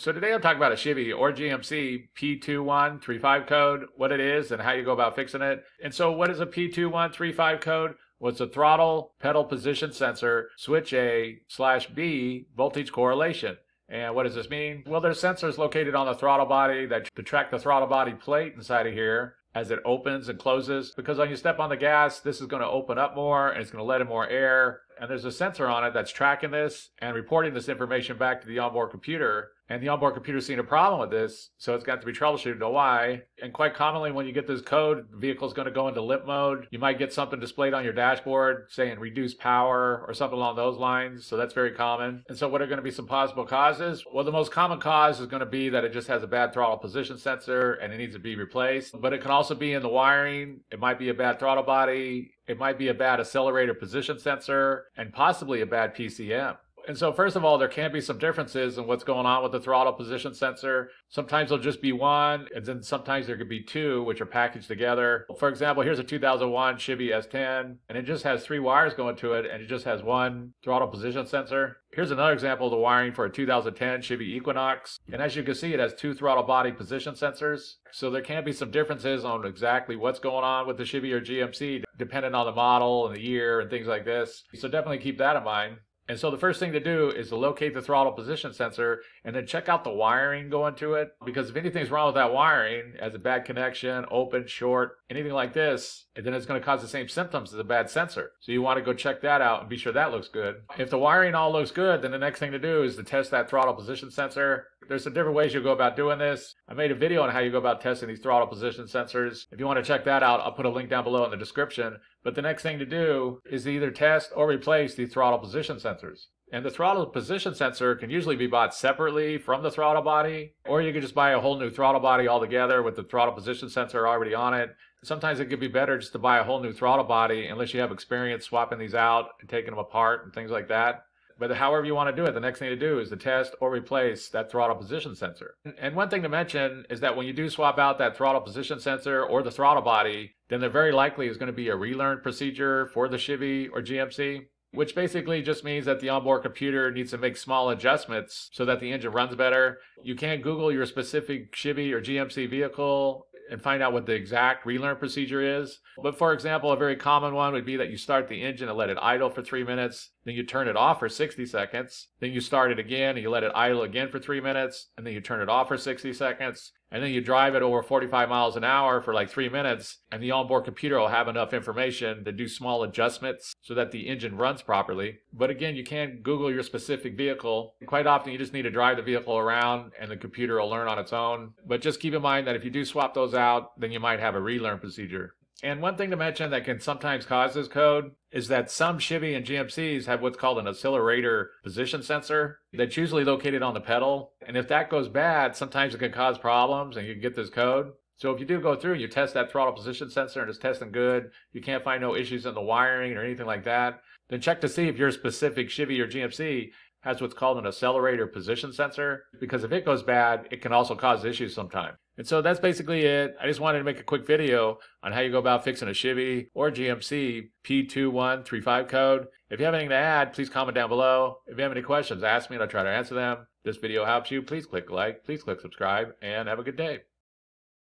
So today I'm talking about a Chevy or GMC P2135 code, what it is and how you go about fixing it. And so what is a P2135 code? Well, it's a throttle pedal position sensor, switch A slash B voltage correlation. And what does this mean? Well, there's sensors located on the throttle body that track the throttle body plate inside of here as it opens and closes because when you step on the gas this is going to open up more and it's going to let in more air and there's a sensor on it that's tracking this and reporting this information back to the onboard computer and the onboard computer's seen a problem with this, so it's got to be troubleshooted to why. And quite commonly, when you get this code, the vehicle's going to go into limp mode. You might get something displayed on your dashboard saying reduce power or something along those lines. So that's very common. And so, what are going to be some possible causes? Well, the most common cause is going to be that it just has a bad throttle position sensor and it needs to be replaced. But it can also be in the wiring. It might be a bad throttle body. It might be a bad accelerator position sensor and possibly a bad PCM. And so, first of all, there can be some differences in what's going on with the throttle position sensor. Sometimes there'll just be one, and then sometimes there could be two, which are packaged together. For example, here's a 2001 Chevy S10, and it just has three wires going to it, and it just has one throttle position sensor. Here's another example of the wiring for a 2010 Chevy Equinox. And as you can see, it has two throttle body position sensors. So there can be some differences on exactly what's going on with the Chevy or GMC, depending on the model and the year and things like this. So definitely keep that in mind. And so the first thing to do is to locate the throttle position sensor and then check out the wiring going to it. Because if anything's wrong with that wiring, as a bad connection, open, short, anything like this, then it's going to cause the same symptoms as a bad sensor. So you want to go check that out and be sure that looks good. If the wiring all looks good, then the next thing to do is to test that throttle position sensor. There's some different ways you go about doing this. I made a video on how you go about testing these throttle position sensors. If you want to check that out, I'll put a link down below in the description. But the next thing to do is either test or replace the throttle position sensors. And the throttle position sensor can usually be bought separately from the throttle body, or you can just buy a whole new throttle body altogether with the throttle position sensor already on it. Sometimes it could be better just to buy a whole new throttle body unless you have experience swapping these out and taking them apart and things like that. But however you want to do it, the next thing to do is to test or replace that throttle position sensor. And one thing to mention is that when you do swap out that throttle position sensor or the throttle body, then there very likely is going to be a relearn procedure for the Chevy or GMC which basically just means that the onboard computer needs to make small adjustments so that the engine runs better. You can't Google your specific Chevy or GMC vehicle and find out what the exact relearn procedure is. But for example, a very common one would be that you start the engine and let it idle for three minutes, then you turn it off for 60 seconds, then you start it again and you let it idle again for three minutes, and then you turn it off for 60 seconds, and then you drive it over 45 miles an hour for like three minutes, and the onboard computer will have enough information to do small adjustments so that the engine runs properly. But again, you can't Google your specific vehicle. Quite often, you just need to drive the vehicle around, and the computer will learn on its own. But just keep in mind that if you do swap those out, then you might have a relearn procedure. And one thing to mention that can sometimes cause this code is that some Chevy and GMCs have what's called an accelerator position sensor that's usually located on the pedal. And if that goes bad, sometimes it can cause problems and you can get this code. So if you do go through and you test that throttle position sensor and it's testing good, you can't find no issues in the wiring or anything like that, then check to see if your specific Chevy or GMC has what's called an accelerator position sensor because if it goes bad, it can also cause issues sometimes. And so that's basically it. I just wanted to make a quick video on how you go about fixing a Chevy or GMC P2135 code. If you have anything to add, please comment down below. If you have any questions, ask me and I'll try to answer them. If this video helps you, please click like, please click subscribe, and have a good day.